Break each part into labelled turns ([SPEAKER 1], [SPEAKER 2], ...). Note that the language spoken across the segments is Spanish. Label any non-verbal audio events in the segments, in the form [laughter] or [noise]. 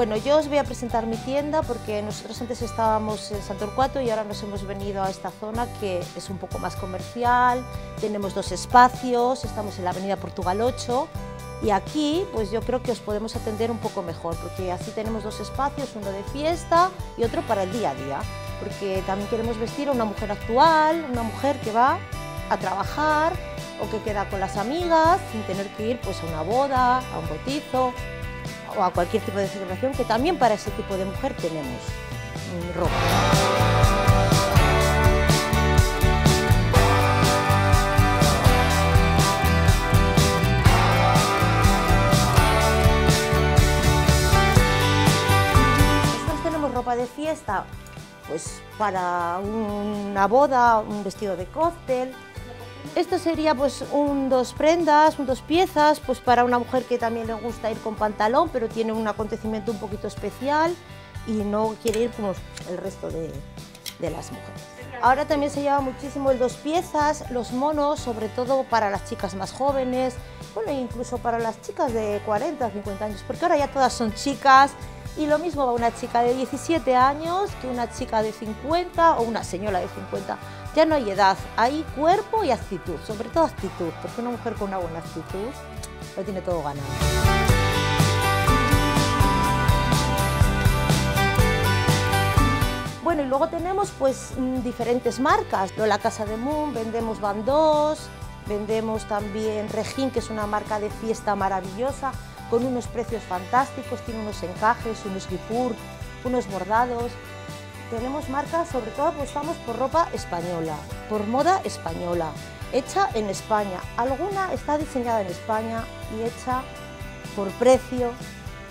[SPEAKER 1] Bueno, yo os voy a presentar mi tienda porque nosotros antes estábamos en Santorcuato y ahora nos hemos venido a esta zona que es un poco más comercial, tenemos dos espacios, estamos en la avenida Portugal 8 y aquí pues yo creo que os podemos atender un poco mejor porque así tenemos dos espacios, uno de fiesta y otro para el día a día, porque también queremos vestir a una mujer actual, una mujer que va a trabajar o que queda con las amigas sin tener que ir pues a una boda, a un bautizo o a cualquier tipo de celebración, que también para ese tipo de mujer tenemos mm, ropa. Nosotros tenemos ropa de fiesta, pues para una boda, un vestido de cóctel. Esto sería pues un dos prendas, un dos piezas, pues para una mujer que también le gusta ir con pantalón, pero tiene un acontecimiento un poquito especial y no quiere ir como el resto de, de las mujeres. Ahora también se lleva muchísimo el dos piezas, los monos, sobre todo para las chicas más jóvenes, bueno, incluso para las chicas de 40, 50 años, porque ahora ya todas son chicas y lo mismo va una chica de 17 años que una chica de 50 o una señora de 50. Ya no hay edad, hay cuerpo y actitud, sobre todo actitud, porque una mujer con una buena actitud lo tiene todo ganado. Bueno, y luego tenemos pues mm, diferentes marcas. La Casa de Moon, vendemos Bandos, vendemos también Regín, que es una marca de fiesta maravillosa, con unos precios fantásticos, tiene unos encajes, unos guipur, unos bordados. Tenemos marcas, sobre todo apostamos por ropa española, por moda española, hecha en España. Alguna está diseñada en España y hecha por precio,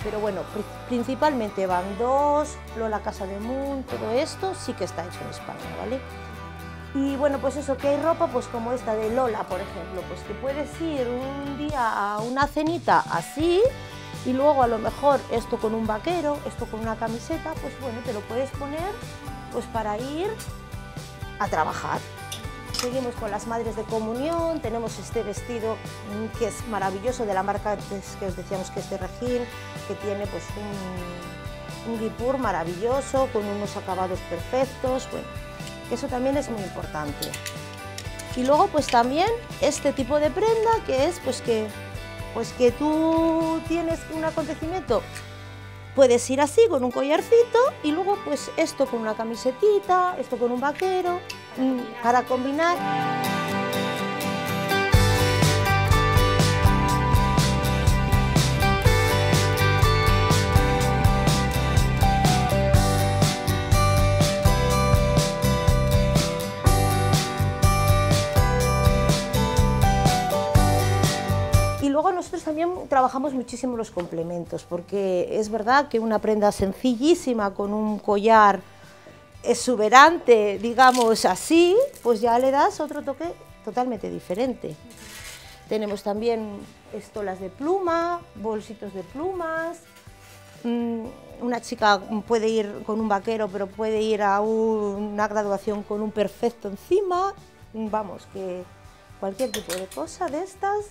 [SPEAKER 1] pero bueno, pri- principalmente Bandos, Lola Casa de Moon, todo esto sí que está hecho en España, ¿vale? Y bueno, pues eso, que hay ropa pues como esta de Lola, por ejemplo, pues que puedes ir un día a una cenita así y luego a lo mejor esto con un vaquero, esto con una camiseta, pues bueno, te lo puedes poner pues para ir a trabajar. Seguimos con las madres de comunión, tenemos este vestido mm, que es maravilloso de la marca que os decíamos que es de Regín, que tiene pues un, un guipur maravilloso, con unos acabados perfectos, bueno, eso también es muy importante. Y luego pues también este tipo de prenda que es pues que, pues que tú tienes un acontecimiento, puedes ir así con un collarcito y luego pues esto con una camisetita, esto con un vaquero, mm, para combinar. También trabajamos muchísimo los complementos, porque es verdad que una prenda sencillísima con un collar exuberante, digamos así, pues ya le das otro toque totalmente diferente. Tenemos también estolas de pluma, bolsitos de plumas. mm, Una chica puede ir con un vaquero, pero puede ir a un- una graduación con un perfecto encima. Vamos, que cualquier tipo de cosa de estas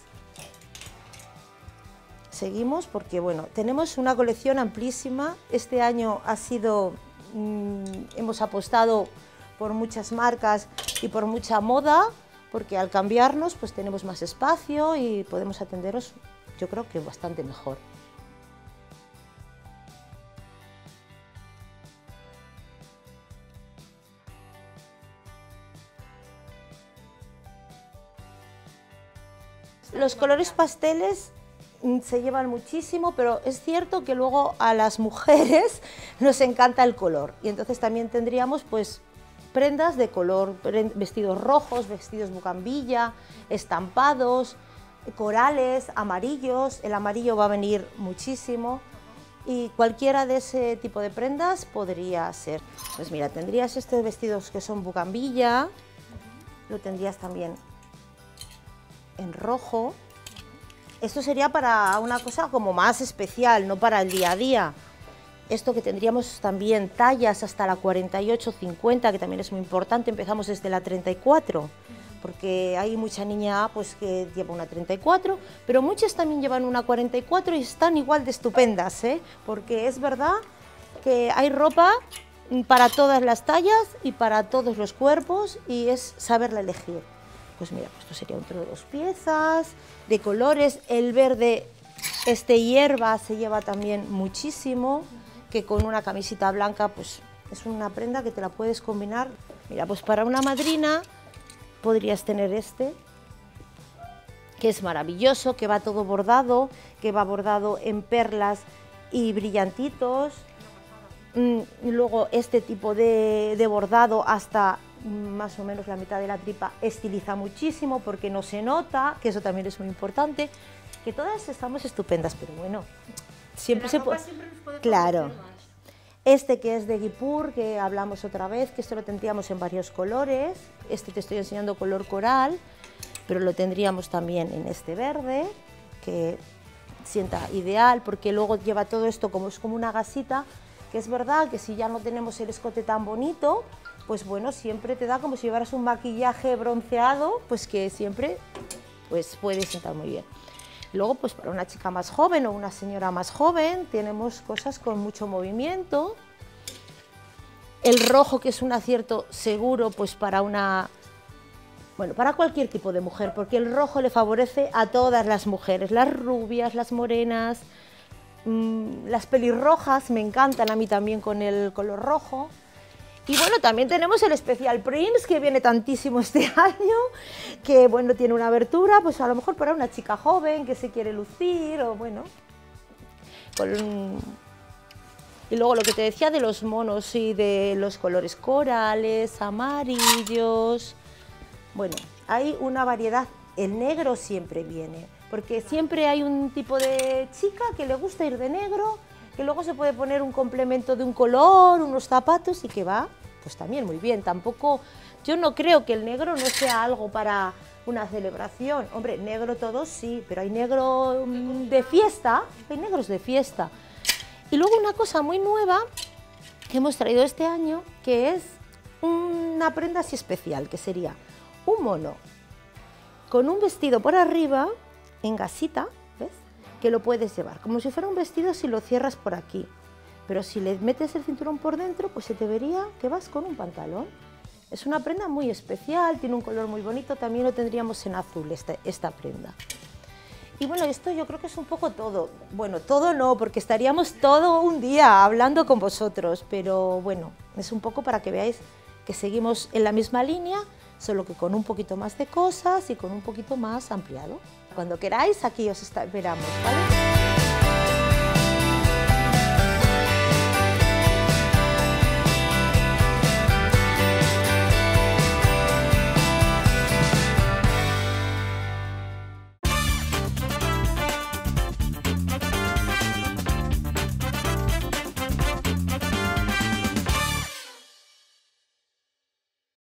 [SPEAKER 1] seguimos porque bueno, tenemos una colección amplísima. Este año ha sido, mm, hemos apostado por muchas marcas y por mucha moda, porque al cambiarnos pues tenemos más espacio y podemos atenderos yo creo que bastante mejor. Los colores pasteles se llevan muchísimo, pero es cierto que luego a las mujeres [laughs] nos encanta el color y entonces también tendríamos pues prendas de color, vestidos rojos, vestidos bucambilla, estampados, corales, amarillos, el amarillo va a venir muchísimo y cualquiera de ese tipo de prendas podría ser. Pues mira, tendrías estos vestidos que son bucambilla, lo tendrías también en rojo. Esto sería para una cosa como más especial, no para el día a día. Esto que tendríamos también tallas hasta la 48-50, que también es muy importante, empezamos desde la 34, porque hay mucha niña pues, que lleva una 34, pero muchas también llevan una 44 y están igual de estupendas, ¿eh? porque es verdad que hay ropa para todas las tallas y para todos los cuerpos y es saberla elegir. Pues mira, pues esto sería otro de dos piezas, de colores, el verde, este hierba se lleva también muchísimo, que con una camisita blanca pues es una prenda que te la puedes combinar. Mira, pues para una madrina podrías tener este, que es maravilloso, que va todo bordado, que va bordado en perlas y brillantitos. Mm, y luego este tipo de, de bordado hasta más o menos la mitad de la tripa estiliza muchísimo porque no se nota, que eso también es muy importante, que todas estamos estupendas, pero bueno, siempre se puede... Claro. Este que es de Guipur, que hablamos otra vez, que esto lo tendríamos en varios colores. Este te estoy enseñando color coral, pero lo tendríamos también en este verde, que sienta ideal, porque luego lleva todo esto como es como una gasita, que es verdad que si ya no tenemos el escote tan bonito, pues bueno, siempre te da como si llevaras un maquillaje bronceado, pues que siempre pues puede sentar muy bien. Luego, pues para una chica más joven o una señora más joven, tenemos cosas con mucho movimiento. El rojo, que es un acierto seguro, pues para una... Bueno, para cualquier tipo de mujer, porque el rojo le favorece a todas las mujeres, las rubias, las morenas, mmm, las pelirrojas, me encantan a mí también con el color rojo. Y bueno, también tenemos el Special Prince, que viene tantísimo este [laughs] año, que bueno, tiene una abertura, pues a lo mejor para una chica joven que se quiere lucir, o bueno... Y luego lo que te decía de los monos y de los colores corales, amarillos... Bueno, hay una variedad, el negro siempre viene, porque siempre hay un tipo de chica que le gusta ir de negro que luego se puede poner un complemento de un color, unos zapatos y que va, pues también muy bien. Tampoco, yo no creo que el negro no sea algo para una celebración. Hombre, negro todo sí, pero hay negro mm, de fiesta, hay negros de fiesta. Y luego una cosa muy nueva que hemos traído este año, que es una prenda así especial, que sería un mono con un vestido por arriba en gasita, que lo puedes llevar, como si fuera un vestido si lo cierras por aquí. Pero si le metes el cinturón por dentro, pues se te vería que vas con un pantalón. Es una prenda muy especial, tiene un color muy bonito, también lo tendríamos en azul esta, esta prenda. Y bueno, esto yo creo que es un poco todo. Bueno, todo no, porque estaríamos todo un día hablando con vosotros, pero bueno, es un poco para que veáis que seguimos en la misma línea, solo que con un poquito más de cosas y con un poquito más ampliado. Cuando queráis, aquí os esperamos, ¿vale?